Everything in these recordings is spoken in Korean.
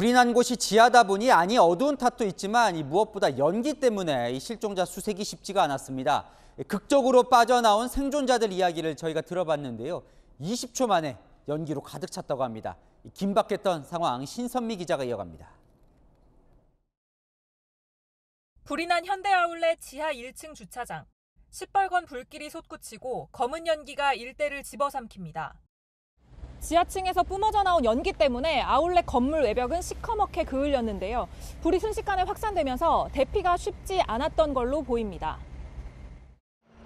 불이 난 곳이 지하다 보니 안이 어두운 탓도 있지만 이 무엇보다 연기 때문에 이 실종자 수색이 쉽지가 않았습니다. 극적으로 빠져나온 생존자들 이야기를 저희가 들어봤는데요. 20초 만에 연기로 가득 찼다고 합니다. 이 긴박했던 상황 신선미 기자가 이어갑니다. 불이 난 현대 아울렛 지하 1층 주차장. 시뻘건 불길이 솟구치고 검은 연기가 일대를 집어삼킵니다. 지하층에서 뿜어져 나온 연기 때문에 아울렛 건물 외벽은 시커멓게 그을렸는데요. 불이 순식간에 확산되면서 대피가 쉽지 않았던 걸로 보입니다.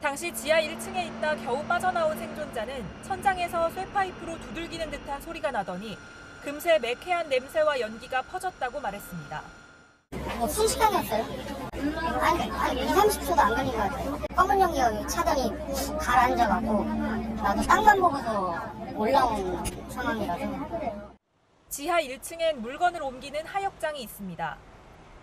당시 지하 1층에 있다 겨우 빠져나온 생존자는 천장에서 쇠파이프로 두들기는 듯한 소리가 나더니 금세 매캐한 냄새와 연기가 퍼졌다고 말했습니다. 뭐 순식간이었어요. 한, 한 2, 30초도 안 걸린 것 같아요. 검은 연기가 여기 차더니 가라앉아갖고 나도 땅만 보고서 올라온 상황이라서 지하 1층엔 물건을 옮기는 하역장이 있습니다.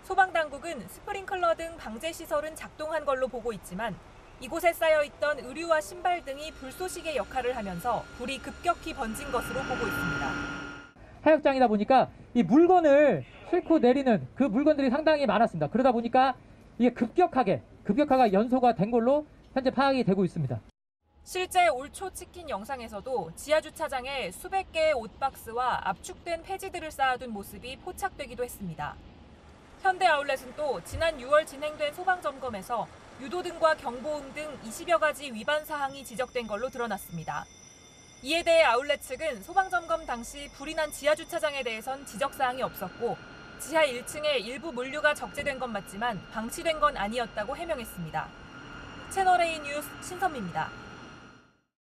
소방당국은 스프링클러 등 방제 시설은 작동한 걸로 보고 있지만 이곳에 쌓여 있던 의류와 신발 등이 불쏘시개 역할을 하면서 불이 급격히 번진 것으로 보고 있습니다. 하역장이다 보니까 이 물건을 싣고 내리는 그 물건들이 상당히 많았습니다. 그러다 보니까 이게 급격하게 급격하게 연소가 된 걸로 현재 파악이 되고 있습니다. 실제 올초 찍힌 영상에서도 지하 주차장에 수백 개의 옷박스와 압축된 폐지들을 쌓아둔 모습이 포착되기도 했습니다. 현대 아울렛은 또 지난 6월 진행된 소방 점검에서 유도등과 경보음 등 20여 가지 위반 사항이 지적된 걸로 드러났습니다. 이에 대해 아울렛 측은 소방 점검 당시 불이 난 지하 주차장에 대해선 지적 사항이 없었고 지하 1층에 일부 물류가 적재된 건 맞지만 방치된 건 아니었다고 해명했습니다. 채널A 뉴스 신선미입니다.